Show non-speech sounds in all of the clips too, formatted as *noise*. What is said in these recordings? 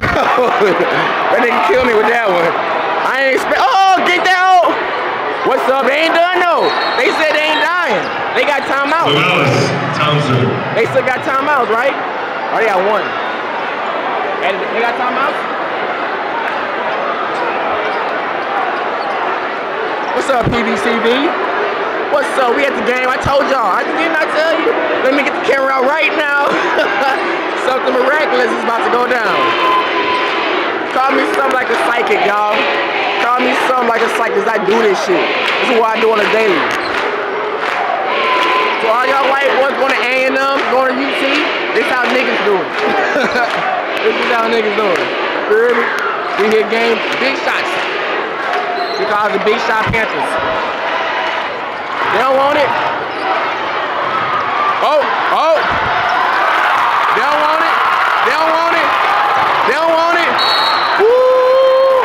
that nigga killed me with that one. I ain't expect. Oh, get that out. What's up? They ain't done though. They said they ain't dying. They got timeouts. Morales, Townsend. They still got timeouts, right? Oh, they got one. And they got timeouts? What's up, PBCB? What's up? We at the game. I told y'all. I didn't I tell you? Let me get the camera out right now. *laughs* something miraculous is about to go down. Call me something like a psychic, y'all. Call me something like a psychic, I do this shit. This is what I do on a daily. So all y'all white boys going to A&M, going to UT, this how niggas do it. *laughs* this is how niggas do it. Me? We hit game, big shots. Because the big shot Panthers. They don't want it. Oh, oh. They don't want it. They don't want it. They don't want it. Woo!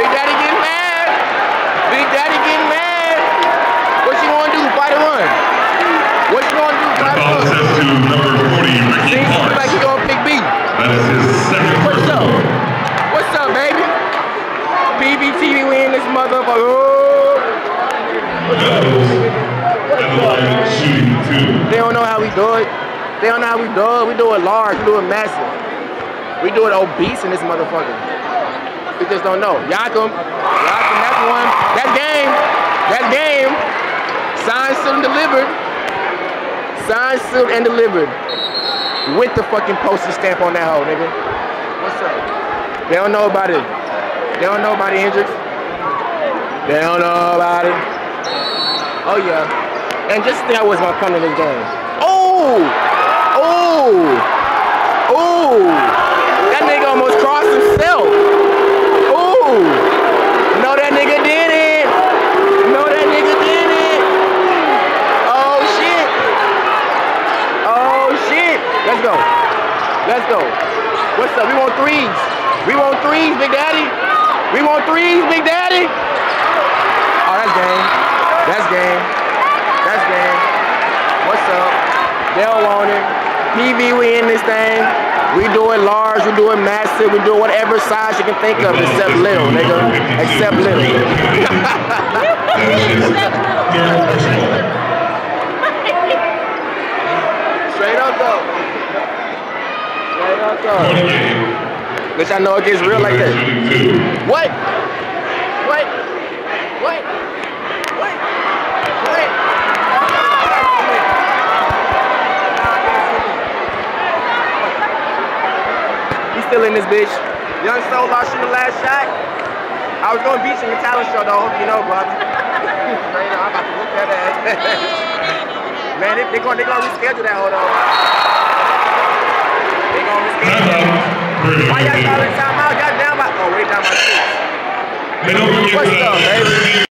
Big Daddy getting mad. Big Daddy getting mad. What you gonna do? Fight or run? What you gonna do? And Fight or foul run? sent to number 40, Ricky See, look like Parks. you gonna pick B. That is his second What's up? personal. What's up, baby? BBTV win this motherfucker. Oh. Meadows, and line shooting two. They don't know how we do it. They don't know how we do it. We do it large. We do it massive. We do it obese in this motherfucker. We just don't know. Yakum. Yakum, that's one. That game. That game. Signed, sealed, and delivered. Signed, sealed, and delivered. With the fucking postage stamp on that hoe, nigga. What's up? They don't know about it. They don't know about it, Hendrix. They don't know about it. Oh yeah. And just I was come to this game. Oh! Oh! Oh! That nigga almost crossed himself. Oh! No, that nigga did it. No, that nigga did it. Oh shit. Oh shit. Let's go. Let's go. What's up? We want threes. We want threes, Big Daddy. We want threes, Big Daddy. Oh, that's game. That's game. Up? They don't want it. PV, we in this thing. We do it large, we do it massive, we do it whatever size you can think of, except little, nigga. Except little. *laughs* Straight up though. Straight up though. Which I know it gets real like that. What? What? What? Still in this bitch. Young Soul lost you the last shot. I was gonna beat you in the talent show though, you know, brother. *laughs* Straight I'm about to whoop that ass. *laughs* Man, they, they they gonna reschedule that, hold on. They gonna reschedule that. Timeout. Why y'all calling timeout? Y'all down by oh wait down by six. And don't forget What's up, uh, baby?